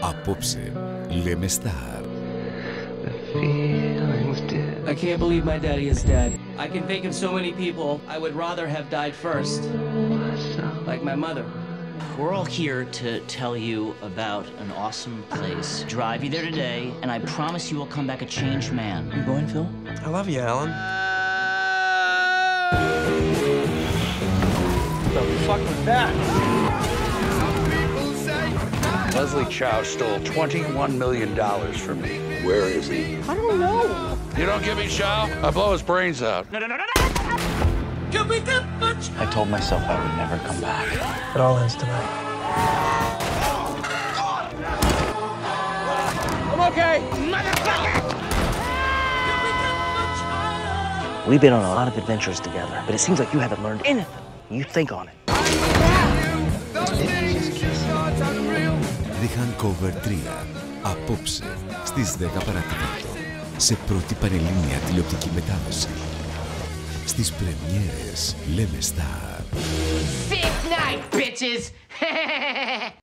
Απόψε λέμε Star. The feelings did. I can't believe my daddy is dead. I can think of so many people I would rather have died first, myself. like my mother. We're all here to tell you about an awesome place. Drive you there today, and I promise you will come back a changed man. You going, Phil? I love you, Alan. The fuck was that? Leslie Chow stole $21 million from me. Where is he? I don't know. You don't give me Chow, I blow his brains out. I told myself I would never come back. It all ends tonight. I'm okay. We've been on a lot of adventures together, but it seems like you haven't learned anything. You think on it. The Hangover 3. Απόψε στις 10 παρατέταρτο. Σε πρώτη πανελλήνια τηλεοπτική μετάδοση. Στις πρεμιέρες λέμε Star. Sick night, bitches!